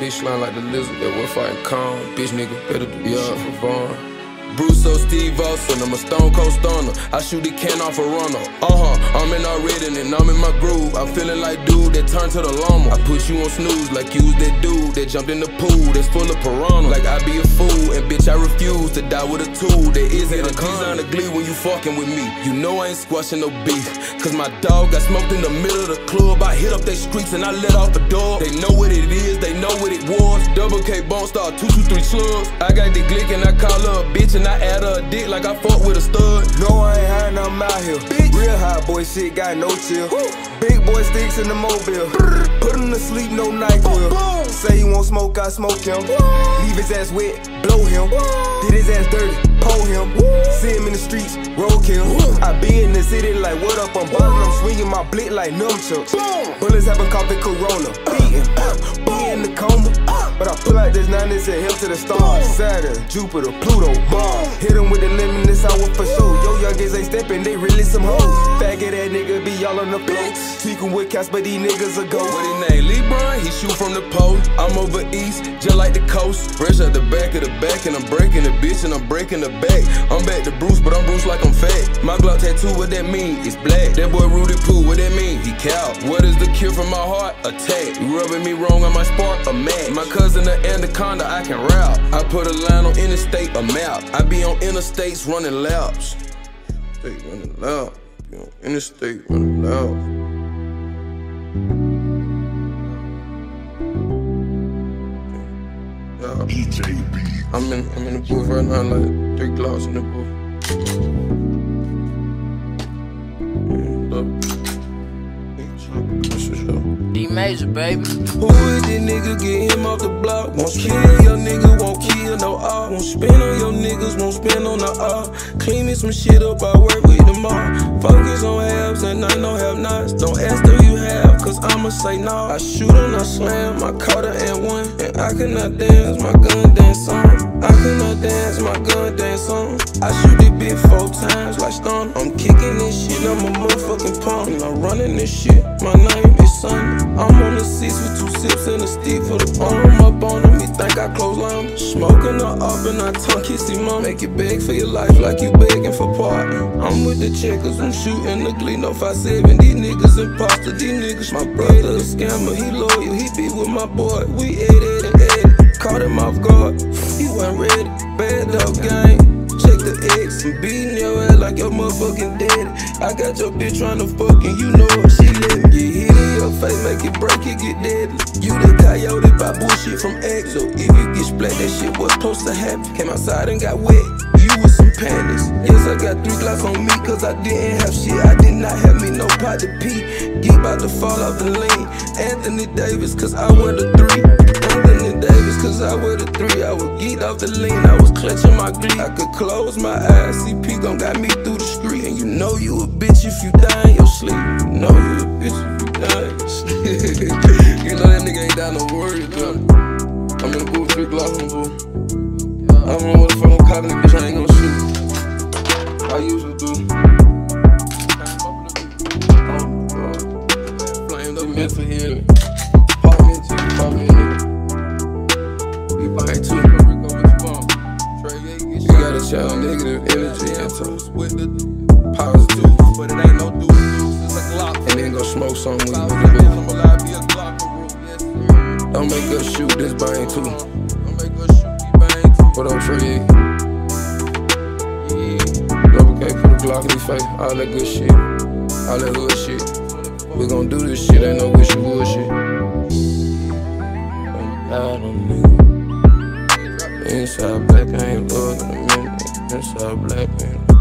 Bitch line like the lizard that we're fighting calm. Bitch nigga better do yeah. shit for Von. Bruce O. Steve Austin, I'm a stone cold stoner. I shoot the can off a runner. Uh huh, I'm in already and I'm in my groove. I'm feeling like dude that turned to the llama. I put you on snooze like you was that dude that jumped in the pool that's full of piranha. Like I be a fool and bitch I refuse to die with a tool that isn't a design of glee when you fucking with me. You know I ain't squashing no beef. Cause my dog got smoked in the middle of the club. I hit up they streets and I let off a dog. They know what it is, they know what it was. Double K bone star, two, two, three slugs. I got the glick and I call a bitch and and I add her a dick like I fuck with a stud. No, I ain't hiding, I'm out here. Bitch. Real hot boy shit, got no chill. Woo. Big boy sticks in the mobile. Brr. Put him to sleep, no night will. Say he won't smoke, I smoke him. Leave his ass wet, blow him. Did his ass dirty, pull him. See him in the streets, roll kill. I be in the city like, what up, I'm buzzing. I'm swinging my blick like nunchucks. Bullets haven't caught the corona. Beating, But I pull out this nine and say hell to the stars. Saturn, Jupiter, Pluto, Mars. Hit them with the lemon, this hour for sure. Yo, youngins stepping, they really some hoes. Faggot that nigga be y'all on the floor. Tweaking with cats, but these niggas a go. What his name? LeBron, he shoot from the post. I'm over east, just like the coast. Fresh at the back of the back, and I'm breaking the bitch, and I'm breaking the back. I'm back to Bruce, but I'm Bruce like I'm fat. My Glock tattoo, what that mean? It's black. That boy Rudy Pooh, what that mean? He cow. What is the cure for my heart? Attack. You rubbing me wrong on my spark? A match. My cousin the anaconda, I can rap. I put a line on interstate, a map. I be on interstates running laps. State running laps. Be on interstate running laps. I'm in, I'm in the booth right now, like three glocks in the booth. Major, baby. Who is this nigga? Get him off the block. Won't kill your nigga, won't kill no R. Won't spend on your niggas, won't spend on the. Clean me some shit up, I work with them all. Focus on halves and I know have nots. Don't ask them you have, cause I'ma say no. I shoot and I slam, I caught her and one. And I cannot dance, my gun dance this shit, my name is Sonny. I'm on the seats with two sips and a stick for the arm up on them. He think I close line. Smoking her up and I tongue kiss him mom. Make it beg for your life like you begging for part. I'm with the checkers, I'm shooting the glee, no 5-7. These niggas imposter, these niggas my brother, a scammer. He loyal, he be with my boy. We ate it and ate it. Caught him off guard, he wasn't ready. Bad dog gang check and beating your ass like your motherfucking daddy. I got your bitch trying to fuck and you know. She let me get hit in your face, make it break, it get deadly. You the coyote by bullshit from EXO. If you get splat, that shit was supposed to happen. Came outside and got wet. You with some panties. Yes, I got three glocks on me, cause I didn't have shit. I did not have me no pot to pee. Get about to fall off the lane. Anthony Davis, cause I wear the three. Anthony Davis, cause I wear the three. I was geeked off the lean, I was clutching my glee. I could close my eyes, CP gon' got me through the street. And you know you a bitch if you die in your sleep. You know you a bitch if you die in your sleep. you know that nigga ain't down no worries, though. I'm in the booth, three glocks in the booth. I don't know what the fuck I'm cocking the bitch, I ain't gon' shoot. I usually do. You negative energy into with the positive. But it ain't no do it's a Glock. And then go smoke something with you. Don't make us shoot this bang too. Don't make us shoot this bang too. What up, Trey? Double K, put a Glock in his face. All that good shit. All that hood shit. We gon' do this shit, ain't no wishy wood shit. I don't know. Inside black, I ain't looking. Inside black, man.